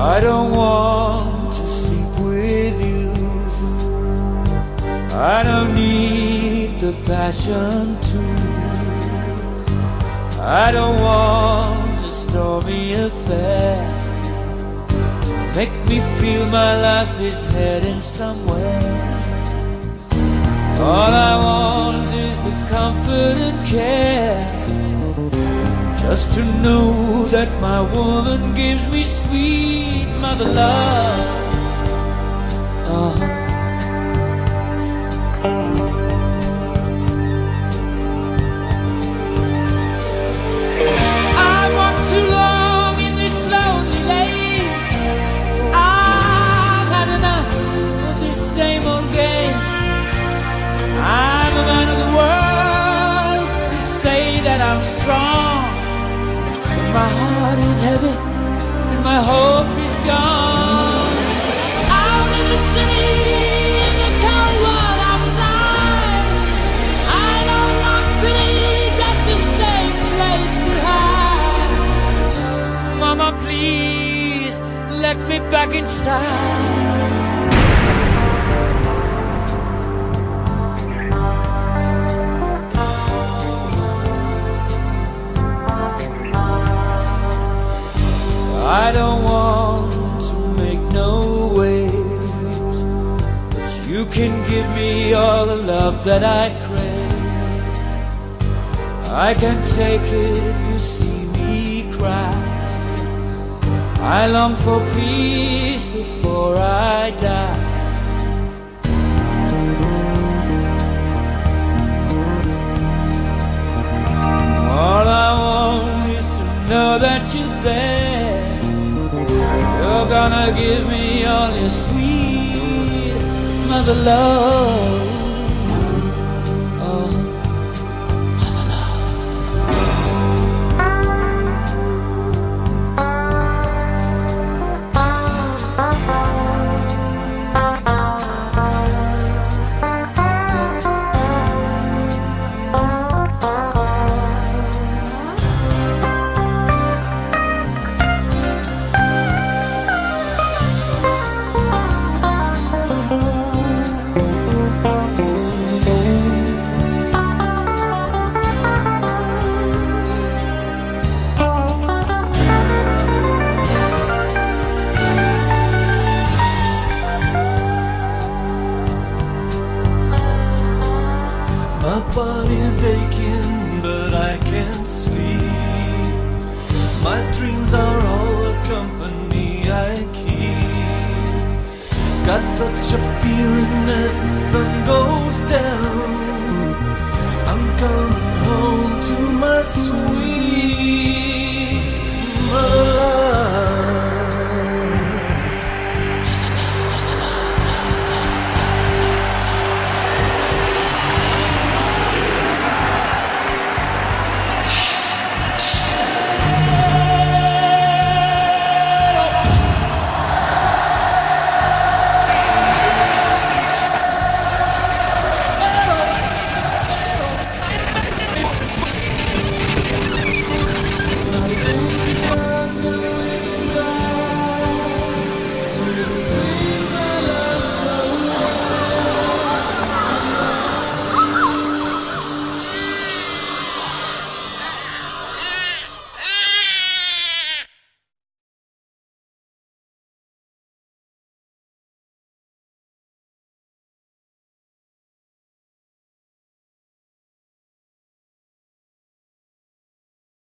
I don't want to sleep with you. I don't need the passion to. I don't want a stormy affair to make me feel my life is heading somewhere. All I want is the comfort and care. Just to know that my woman gives me sweet mother love. Uh-huh. I walked too long in this lonely lane. I've had enough of this same old game. I'm a man of the world. They say that I'm strong. My heart is heavy and my hope is gone. Out in the city, in the cold world outside. I don't want pity, just a safe place to hide. Mama, please let me back inside. Can give me all the love that I crave. I can take it if you see me cry. I long for peace before I die. All I want is to know that you're there. You're gonna give me all your sweet mother love. My dreams are all the company I keep. Got such a feeling as the sun goes down.